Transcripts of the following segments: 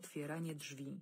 Otwieranie drzwi.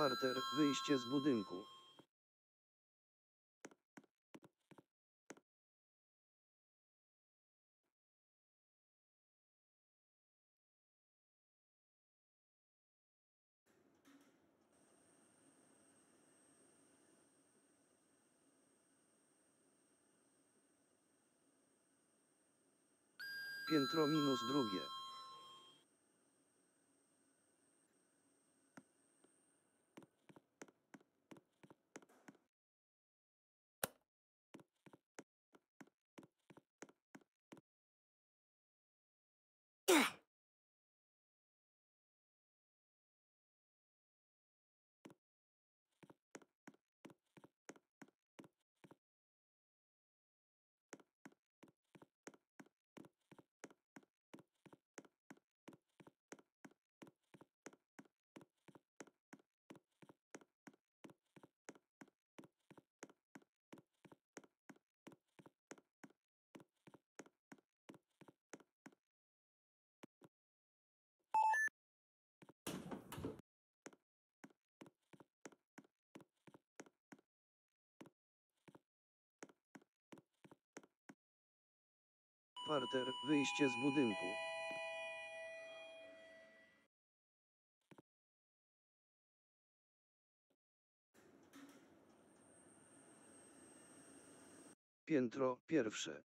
Parter, wyjście z budynku. Piętro minus drugie. Parter, wyjście z budynku. Piętro pierwsze.